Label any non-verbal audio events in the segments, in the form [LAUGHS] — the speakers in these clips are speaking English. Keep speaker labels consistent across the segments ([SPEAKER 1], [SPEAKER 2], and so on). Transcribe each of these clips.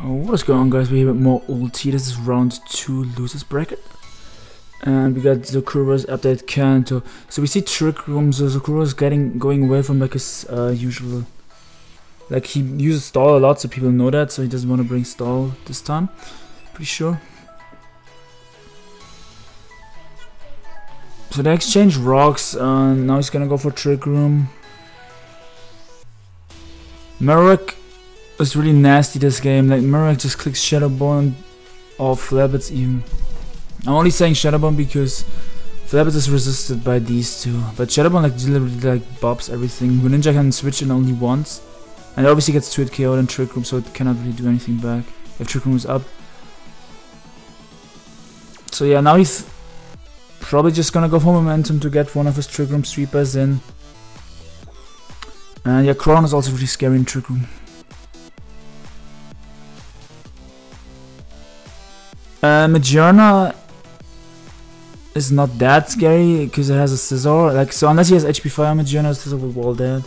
[SPEAKER 1] Oh, what is going on guys? We have a more ulti. This is round 2 losers bracket. And we got Zokuru's update Kanto. So we see Trick Room, so Zokuru's getting going away from like his uh, usual like he uses stall a lot so people know that, so he doesn't want to bring stall this time. Pretty sure. So they exchange rocks, and now he's gonna go for Trick Room. Marowak is really nasty this game. Like Marowak just clicks Shadow Bone or Flare Blitz even. I'm only saying Shadow Bone because Flare Blitz is resisted by these two. But Shadow Bone like deliberately like bobs everything. Ninja can switch it only once. And it obviously gets 2 hit KO'd in Trick Room so it cannot really do anything back if Trick Room is up. So yeah, now he's probably just gonna go for momentum to get one of his Trick Room sweepers in. And yeah, Crown is also really scary in Trick Room. Uh, Magearna is not that scary because it has a Scizor. Like so, unless he has HP fire, Magearna Scizor will wall dead.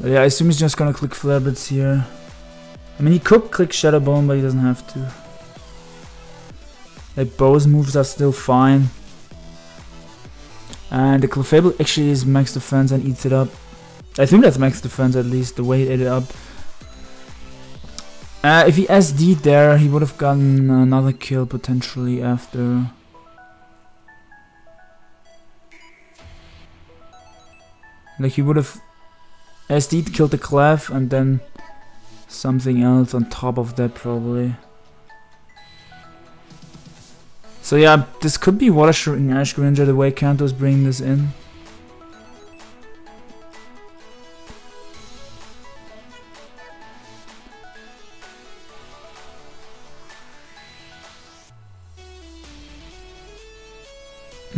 [SPEAKER 1] But yeah, I assume he's just gonna click Flare Blitz here. I mean, he could click Shadow Bone, but he doesn't have to. Like, both moves are still fine. And the Clefable actually is max defense and eats it up. I think that's max defense at least, the way it ate it up. Uh, if he SD'd there, he would have gotten another kill potentially after. Like he would have SD'd killed the Clef and then something else on top of that probably. So yeah, this could be Water Shuriken Ash Greninja the way Kanto's bringing this in.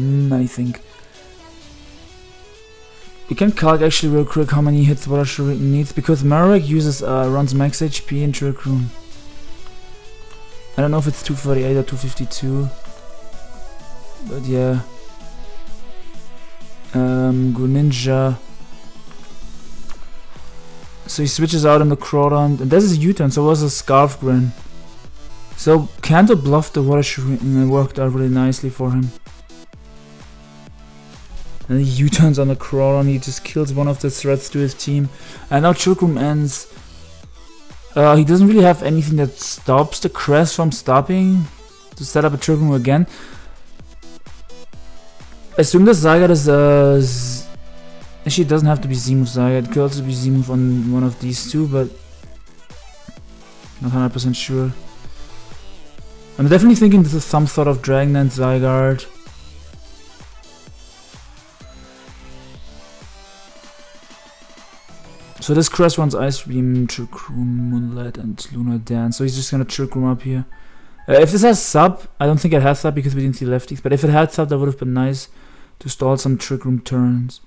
[SPEAKER 1] Mm, I think. We can calc actually real quick how many hits Water Shuriken needs because Marowak uses uh, runs max HP in Trick Room. I don't know if it's 248 or 252. But yeah. Um, Greninja. So he switches out on the Crawdaunt, and this is U-turn, so it was a Scarf Grin. So Kanto bluffed the Water Shuriken and it worked out really nicely for him. And he U-turns on the Crawdaunt, he just kills one of the threats to his team. And now Trick ends. Uh, he doesn't really have anything that stops the Cress from stopping to set up a Trick again. I assume the Zygarde is uh, actually it doesn't have to be Z-move Zygarde, it could also be Z-move on one of these two, but not 100% sure. I'm definitely thinking this is some sort of Dragon and Zygarde. So this Cress runs Ice Beam, Trick Room, Moonlight, and Lunar Dance. So he's just gonna Trick Room up here. Uh, if this has sub, I don't think it has sub because we didn't see lefties. But if it had sub, that would have been nice to stall some Trick Room turns.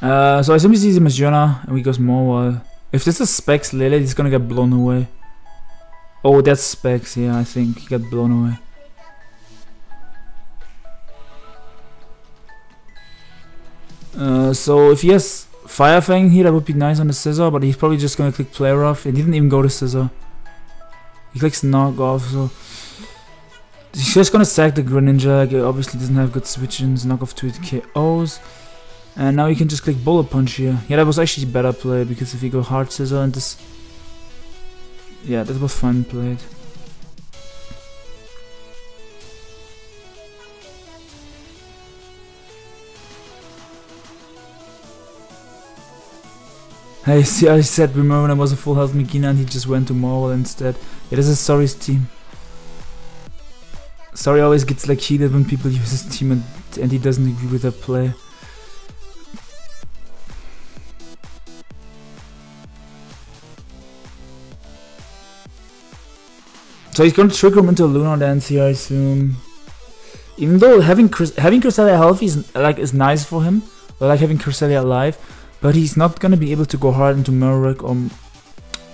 [SPEAKER 1] Uh, so I assume he sees Magearna and we goes more. if this is Specs Lele, he's gonna get blown away. Oh, that's Specs, yeah, I think he got blown away. Uh, so if he has Fire Fang here, that would be nice on the Scizor, but he's probably just gonna click Play Rough. He didn't even go to Scizor. He clicks Knock Off, so... He's just gonna sack the Greninja, like, obviously doesn't have good switch-ins, knock off 2 KOs. And now you can just click Bullet Punch here. Yeah, that was actually better play, because if you go Hard Scizor and this... Yeah, that was fun played. I see. I said remember when I was a full health Mikina and he just went to Marvel instead. It is a Sorry's team. Sorry always gets like heated when people use his team and, and he doesn't agree with their play. So he's gonna trigger him into Lunar Dance here, I assume. Even though having Chris having Cresselia healthy is like is nice for him, but like having Cresselia alive, but he's not gonna be able to go hard into Marowak or,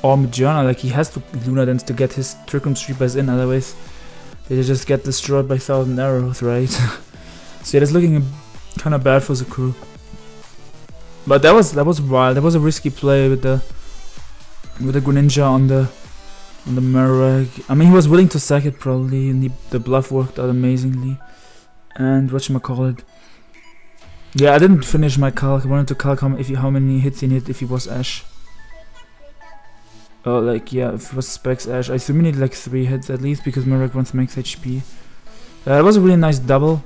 [SPEAKER 1] or like he has to Lunar Dance to get his Trick Room Sweepers in, otherwise they just get destroyed by Thousand Arrows, right? [LAUGHS] so yeah, that's looking kinda bad for the crew. But that was that was wild. That was a risky play with the with the Greninja on the on the Marowak. I mean, he was willing to sack it probably, and the, the bluff worked out amazingly. And what call it? Yeah, I didn't finish my calc. I wanted to calc how, if how many hits he hit if he was Ash. Oh, like, yeah, if it was Specs Ash. I assume he needed like 3 hits at least because Marowak wants max HP. Uh, was a really nice double.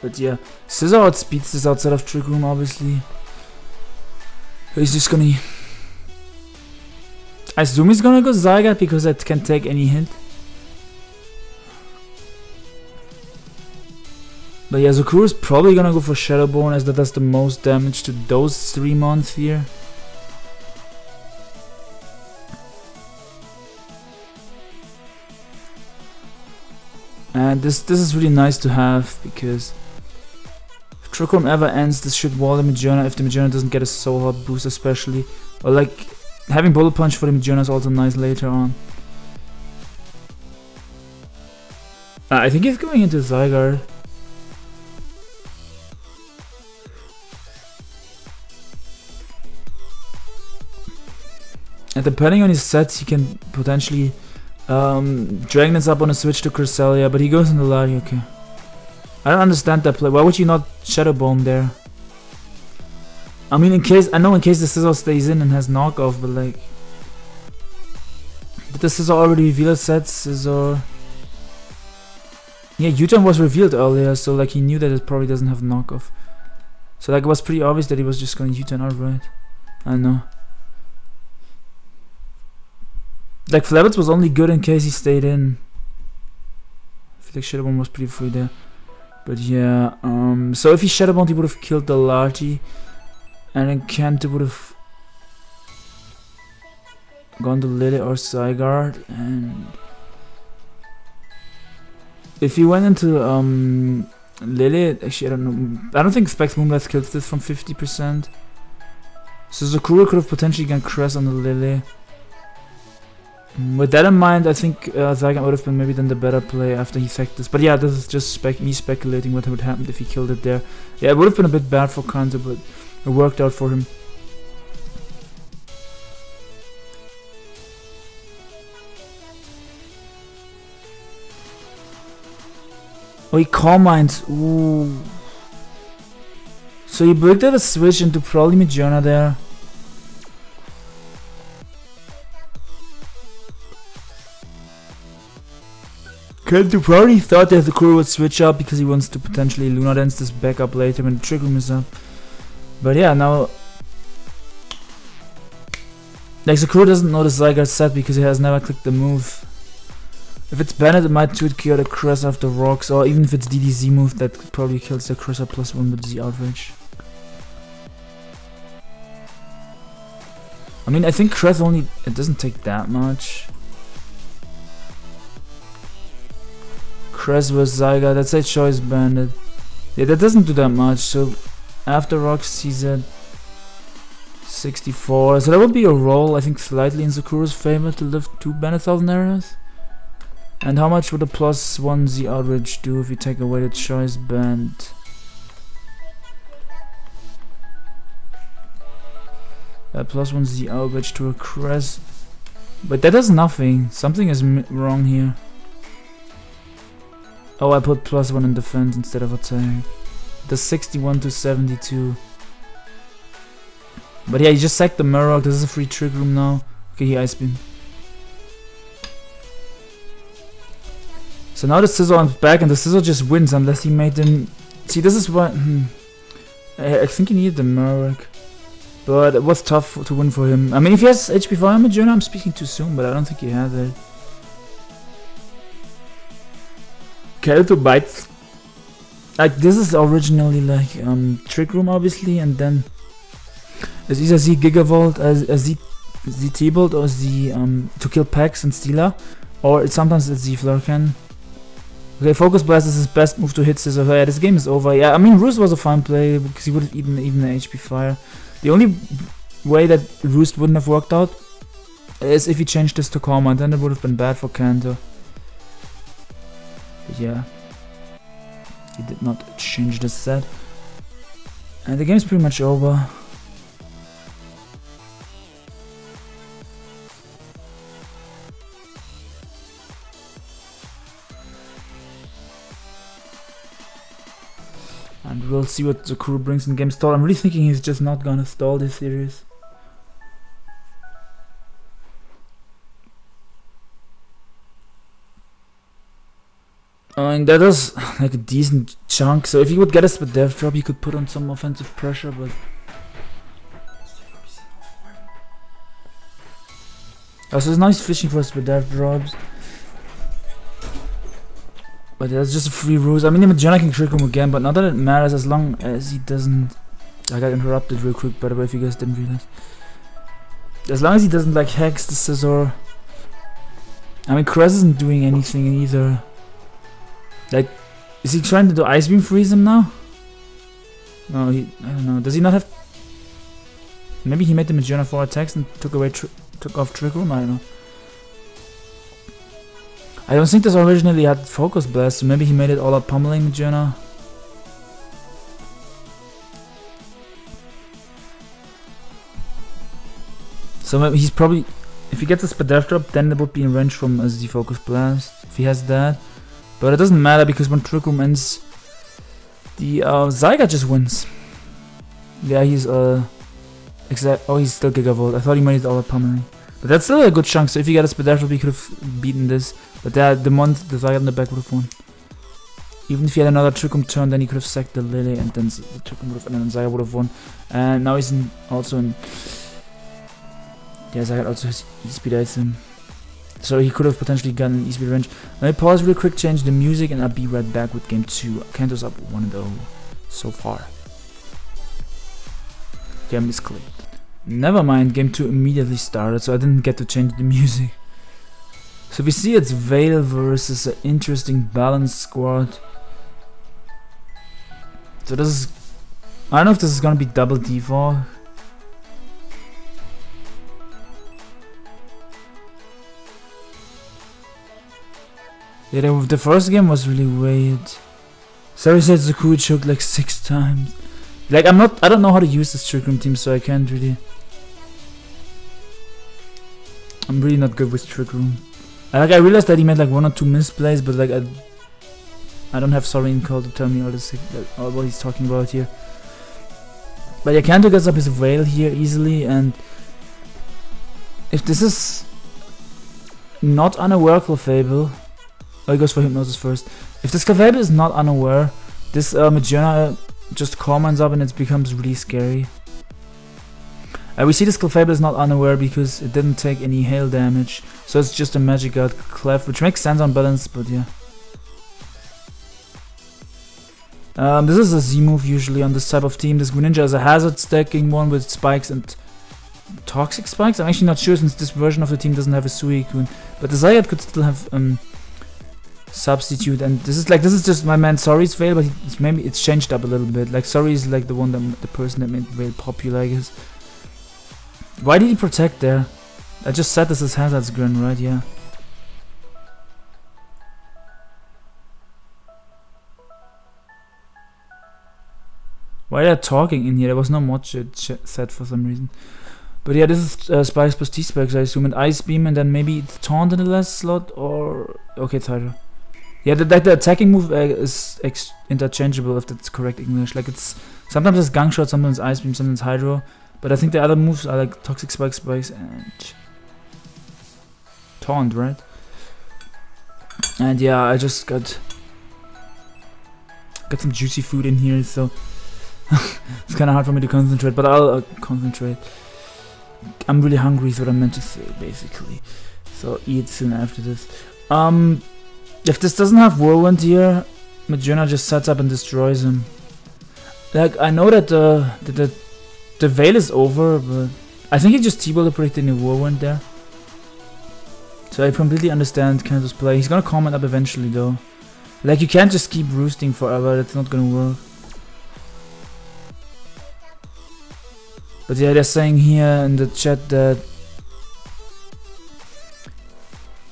[SPEAKER 1] But yeah, Scizor outspeeds this outside of Trick Room, obviously. He's just gonna... I assume he's gonna go Zygarde because it can take any hit. But yeah, is probably gonna go for Shadow Bone as that does the most damage to those three months here. And this this is really nice to have because if Trick Room ever ends, this should wall the Magearna if the Magearna doesn't get a Soul Heart boost especially. Or like having Bullet Punch for the Magearna is also nice later on. Uh, I think he's going into Zygarde. And depending on his sets, he can potentially um, Dragon's up on a switch to Cresselia, but he goes into Lari, okay. I don't understand that play. Why would you not Shadow Bone there? I mean, in case, I know in case the Scizor stays in and has knockoff, but like... Did the Scizor already reveal sets? Scizor... Yeah, U-turn was revealed earlier, so like he knew that it probably doesn't have knockoff. So like it was pretty obvious that he was just going to U-turn outright. I know. Like Flare Blitz was only good in case he stayed in. I feel like Shadowbone was pretty free there. But yeah, um, so if he Shadowbone, he would have killed the Largy. And then Kent would have gone to Lele or Zygarde. And if he went into um, Lele, actually I don't know. I don't think Specs Moonblast kills this from 50%. So Zokuru could have potentially gone Cress on the Lele. With that in mind, I think uh, would have been maybe then the better play after he sacked this. But yeah, this is just spec me speculating what would happen if he killed it there. Yeah, it would have been a bit bad for Kanto, but it worked out for him. Oh, he Calm Minds. Ooh. So he break out a switch into probably Magearna there. Kanto probably thought that the crew would switch up because he wants to potentially Lunar Dance this back up later when the Trick Room is up. But yeah, now... Like, crew doesn't know the Zygarde set because he has never clicked the move. If it's Bennett, it might shoot kill the Cress after rocks, or even if it's DDZ move, that probably kills the Cress plus one with the outrage. I mean, I think Cress only, it doesn't take that much. Cress vs Zygarde, that's a choice bandit. Yeah, that doesn't do that much, so after rocks he's at 64, so that would be a roll, I think slightly in Zokuru's favor to lift two bandit Thousand Arrows. And how much would a plus one Z outrage do if you take away the choice band? A plus one Z outrage to a crest. But that does nothing. Something is wrong here. Oh, I put plus one in defense instead of attack. The 61 to 72. But yeah, you just sacked the Marowak. This is a free trick room now. Okay, he Ice Beam. So now the Scizor is back and the Scizor just wins unless he made them... See, this is what... Hmm. I, I, think he needed the Marowak. But it was tough to win for him. I mean, if he has HP 5 Magearna, I'm speaking too soon, but I don't think he has it. Kabuto bites. Like this is originally like um, Trick Room obviously and then it's either Z Gigavolt, as uh, Z, Z T-Bolt or Z um, to kill Pax and Steela or it's sometimes it's Z Flurken. Okay, Focus Blast is his best move to hit Scizor. Yeah, this game is over. Yeah, I mean Roost was a fine play because he would have eaten even the HP Fire. The only way that Roost wouldn't have worked out is if he changed this to Karma, and then it would have been bad for Kanto. Yeah, he did not change the set. And the game's pretty much over. And we'll see what the crew brings in game stall. I'm really thinking he's just not gonna stall this series. Uh, mean, that was like a decent chunk. So if he would get us split dev drop, he could put on some offensive pressure, but. Oh, so it's nice fishing for split dev drops. But that's just a free ruse. I mean, Magearna can trick him again, but not that it matters as long as he doesn't. I got interrupted real quick, by the way, if you guys didn't realize. As long as he doesn't like hex the Scizor. I mean, Cress isn't doing anything either. Like, is he trying to do Ice Beam freeze him now? No, he. I don't know. Does he not have? Maybe he made the Magearna four attacks and took away, took off Trick Room. I don't know. I don't think this originally had Focus Blast, so maybe he made it All-Out Pummeling Magearna. So he's probably, if he gets a Spadef drop, then it would be in range from the Focus Blast, if he has that. But it doesn't matter because when Trick Room ends, the uh, just wins. Yeah, he's uh, exact. Oh, he's still Gigavolt. I thought he made it All-Out Pummeling. But that's still a good chunk, so if he got a Spadef he could have beaten this. But that, the month the Zygarde in the back would have won. Even if he had another Trick Room turn, then he could have sacked the Lele and then the Trick Room would have, and then Zygarde would have won. And now he's in, also in... Yeah, Zygarde also has E-Speed item. So he could have potentially gotten E-Speed range. Let me pause real quick, change the music, and I'll be right back with game 2. Kanto's up 1-0 so far. Game is clear. Never mind, game 2 immediately started, so I didn't get to change the music. So we see it's Veil versus an interesting balanced squad. So this is... I don't know if this is gonna be double default. Yeah, the, first game was really weird. Sorry said Zakui choked like six times. Like I'm not I don't know how to use this trick room team so I can't really I'm really not good with trick room. I, like I realized that he made like one or two misplays, but like I, I don't have sorry in call to tell me all this uh, all what he's talking about here. But yeah, Kanto gets up his Veil here easily, and if this is not unaware Clefable, oh he goes for Hypnosis first. If this Clefable is not unaware, this uh, Magearna just comments up and it becomes really scary. Uh, we see this Clefable is not unaware because it didn't take any hail damage, so it's just a magic out Clef, which makes sense on balance, but yeah. Um, this is a Z move usually on this type of team. This Greninja is a hazard stacking one with spikes and toxic spikes. I'm actually not sure since this version of the team doesn't have a Suicune, but the Zygarde could still have um, substitute. And this is like this is just my man Sorry's Veil, but it's maybe it's changed up a little bit. Like Sorry is like the one that the person that made Veil popular, I guess. Why did he protect there? I just said this is Hazard's grin, right? Yeah. Why are they talking in here? There was no mod said for some reason. But yeah, this is uh, plus T-Spikes, I assume, and Ice Beam, and then maybe it's Taunt in the last slot, or... Okay, Hydra. Yeah, the, the, the attacking move uh, is interchangeable, if that's correct English. Like, it's... Sometimes it's Gunk Shot, sometimes Ice Beam, sometimes Hydro. But I think the other moves are like Toxic Spike Spikes and Taunt, right? And yeah, I just got got some juicy food in here, so [LAUGHS] it's kind of hard for me to concentrate. But I'll uh, concentrate. I'm really hungry, is what I meant to say, basically. So eat soon after this. Um, if this doesn't have Whirlwind here, Magearna just sets up and destroys him. Like I know that the that the the veil is over, but I think he just T-ball predicted a whirlwind there. So I completely understand Kanto's play. He's gonna comment up eventually though. Like you can't just keep roosting forever, that's not gonna work. But yeah, they're saying here in the chat that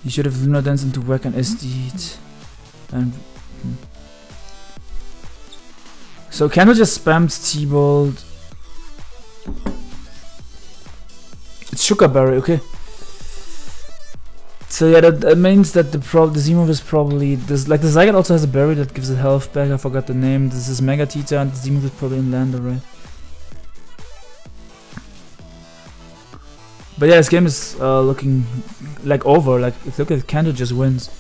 [SPEAKER 1] you should have Lunar Dance into Whack and SD. And hmm. so Kanto just spams T-Bolt. It's Sugar Berry, okay. So yeah, that, that means that the pro the Z-move is probably this like the Zygarde also has a berry that gives it health back. I forgot the name. This is Mega Tita and the Z-move is probably in Lander, right? But yeah, this game is uh, looking like over. Like look at Kanto just wins.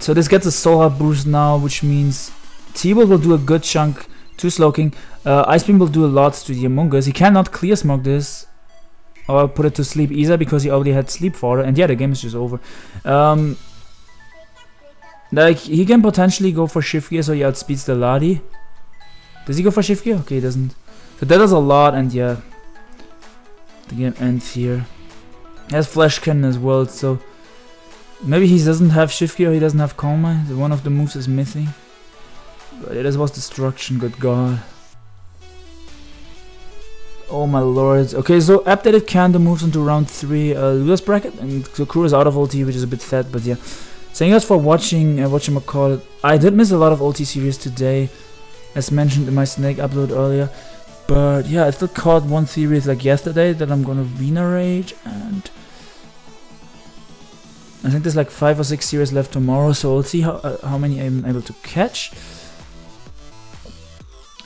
[SPEAKER 1] So this gets a Soul Heart boost now, which means T-Bolt will do a good chunk to Slowking. Uh, Ice Beam will do a lot to the Amoonguss. He cannot Clear Smog this or put it to sleep either because he already had sleep for it. And yeah, the game is just over. Um, like he can potentially go for shift gear so he outspeeds the Ladi. Does he go for shift gear? Okay, he doesn't. So that does a lot and yeah, the game ends here. He has Flash Cannon as well, so maybe he doesn't have Shift Gear, he doesn't have Coma. One of the moves is missing. But it was Destruction, good god. Oh my lord. Okay, so updated Kanto moves into round 3 uh, Ludas bracket, and the crew is out of ulti, which is a bit sad, but yeah. Thank you guys for watching, uh, watching my call. I did miss a lot of ulti series today, as mentioned in my Snake upload earlier. But yeah, I still caught one series like yesterday that I'm gonna venerate and I think there's like five or six series left tomorrow, so we'll see how uh, how many I'm able to catch.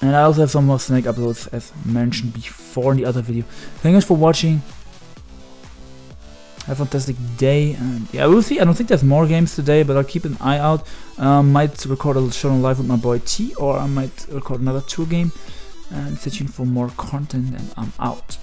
[SPEAKER 1] And I also have some more snake uploads as mentioned before in the other video. Thank you guys for watching. Have a fantastic day and yeah we'll see. I don't think there's more games today but I'll keep an eye out. Um, might record a show on live with my boy T or I might record another tour game and tuned for more content and I'm out.